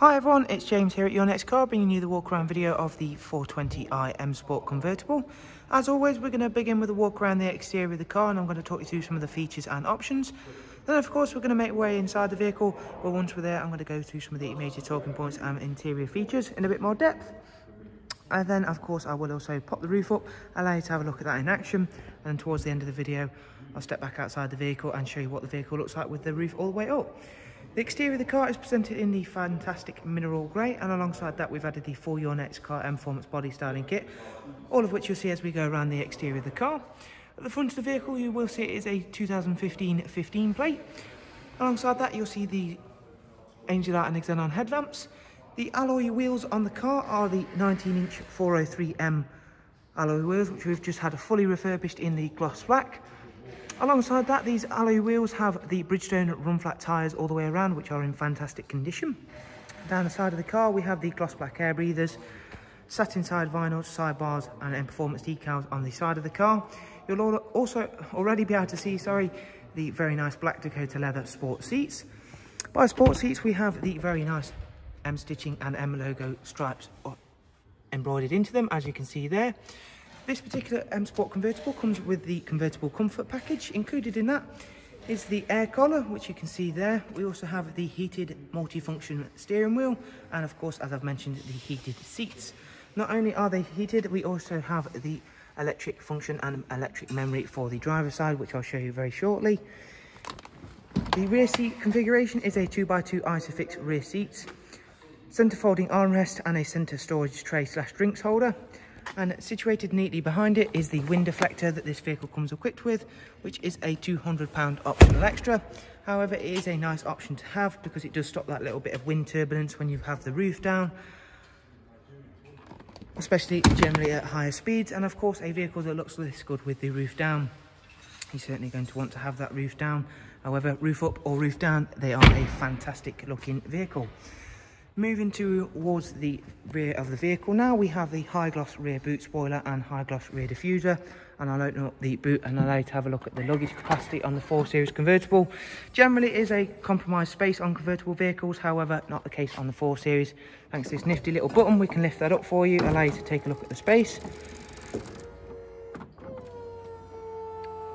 Hi everyone, it's James here at Your Next Car, bringing you the walk around video of the 420i M Sport convertible. As always, we're going to begin with a walk around the exterior of the car and I'm going to talk you through some of the features and options. Then of course we're going to make way inside the vehicle, but once we're there I'm going to go through some of the major talking points and interior features in a bit more depth. And then of course I will also pop the roof up, allow you to have a look at that in action. And towards the end of the video, I'll step back outside the vehicle and show you what the vehicle looks like with the roof all the way up. The exterior of the car is presented in the fantastic mineral grey and alongside that we've added the For Your Next Car M Performance body styling kit, all of which you'll see as we go around the exterior of the car. At the front of the vehicle you will see it is a 2015 15 plate. Alongside that you'll see the Angel Light and Xenon headlamps. The alloy wheels on the car are the 19 inch 403M alloy wheels which we've just had fully refurbished in the gloss black. Alongside that, these alloy wheels have the Bridgestone run flat tyres all the way around, which are in fantastic condition. Down the side of the car, we have the gloss black air breathers, satin side vinyl sidebars and M performance decals on the side of the car. You'll also already be able to see, sorry, the very nice black Dakota leather sport seats. By sport seats, we have the very nice M stitching and M logo stripes embroidered into them, as you can see there. This particular M Sport convertible comes with the convertible comfort package. Included in that is the air collar, which you can see there. We also have the heated multifunction steering wheel, and of course, as I've mentioned, the heated seats. Not only are they heated, we also have the electric function and electric memory for the driver's side, which I'll show you very shortly. The rear seat configuration is a 2x2 Isofix rear seats, centre folding armrest and a centre storage tray slash drinks holder and situated neatly behind it is the wind deflector that this vehicle comes equipped with which is a 200 pound optional extra. However it is a nice option to have because it does stop that little bit of wind turbulence when you have the roof down especially generally at higher speeds. And of course a vehicle that looks this good with the roof down. You're certainly going to want to have that roof down. However roof up or roof down they are a fantastic looking vehicle Moving to towards the rear of the vehicle now, we have the high gloss rear boot spoiler and high gloss rear diffuser. And I'll open up the boot and allow you to have a look at the luggage capacity on the 4 Series convertible. Generally is a compromised space on convertible vehicles, however, not the case on the 4 Series. Thanks to this nifty little button, we can lift that up for you, allow you to take a look at the space.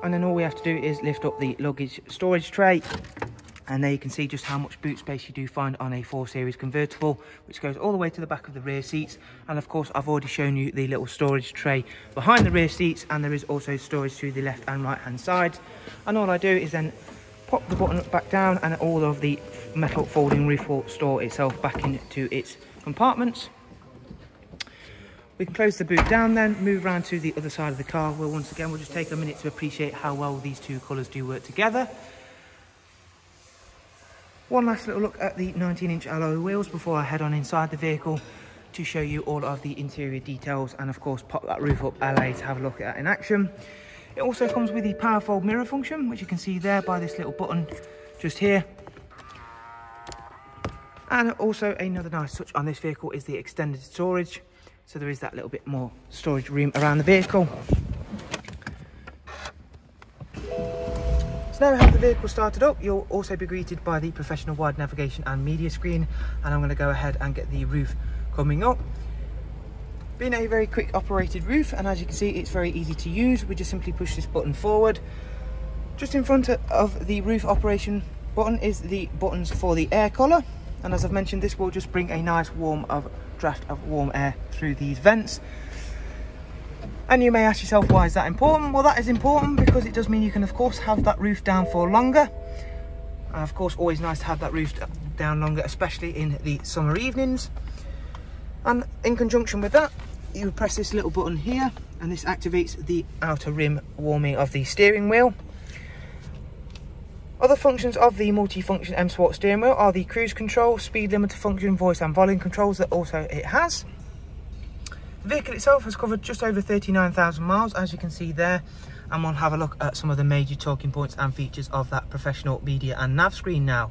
And then all we have to do is lift up the luggage storage tray and there you can see just how much boot space you do find on a 4 Series convertible, which goes all the way to the back of the rear seats. And of course, I've already shown you the little storage tray behind the rear seats, and there is also storage to the left and right hand sides And all I do is then pop the button back down and all of the metal folding roof will store itself back into its compartments. We can close the boot down then, move around to the other side of the car, where once again we'll just take a minute to appreciate how well these two colours do work together. One last little look at the 19 inch alloy wheels before I head on inside the vehicle to show you all of the interior details and of course pop that roof up LA to have a look at in action. It also comes with the power fold mirror function which you can see there by this little button just here. And also another nice touch on this vehicle is the extended storage. So there is that little bit more storage room around the vehicle. So now we have the vehicle started up, you'll also be greeted by the professional wide navigation and media screen. And I'm gonna go ahead and get the roof coming up. Being a very quick operated roof, and as you can see, it's very easy to use. We just simply push this button forward. Just in front of the roof operation button is the buttons for the air collar. And as I've mentioned, this will just bring a nice warm of draft of warm air through these vents. And you may ask yourself, why is that important? Well, that is important because it does mean you can, of course, have that roof down for longer. And of course, always nice to have that roof down longer, especially in the summer evenings. And in conjunction with that, you press this little button here and this activates the outer rim warming of the steering wheel. Other functions of the multi-function M Sport steering wheel are the cruise control, speed limiter function, voice and volume controls that also it has. The vehicle itself has covered just over 39,000 miles, as you can see there. And we'll have a look at some of the major talking points and features of that professional media and nav screen now.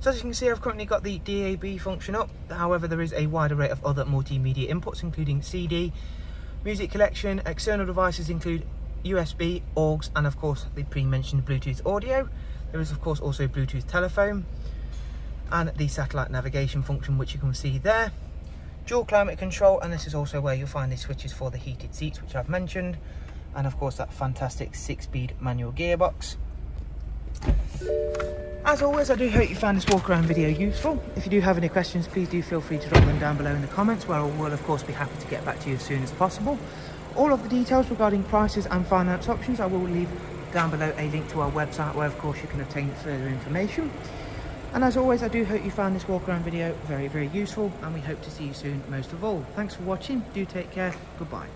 So as you can see, I've currently got the DAB function up. However, there is a wide array of other multimedia inputs, including CD, music collection, external devices include USB, AUX, and of course the pre-mentioned Bluetooth audio. There is of course also Bluetooth telephone. and the satellite navigation function which you can see there dual climate control and this is also where you'll find the switches for the heated seats which I've mentioned and of course that fantastic six-speed manual gearbox. As always I do hope you found this walk around video useful. If you do have any questions please do feel free to drop them down below in the comments where I will of course be happy to get back to you as soon as possible. All of the details regarding prices and finance options I will leave down below a link to our website where of course you can obtain further information and as always, I do hope you found this walk around video very, very useful and we hope to see you soon most of all. Thanks for watching. Do take care. Goodbye.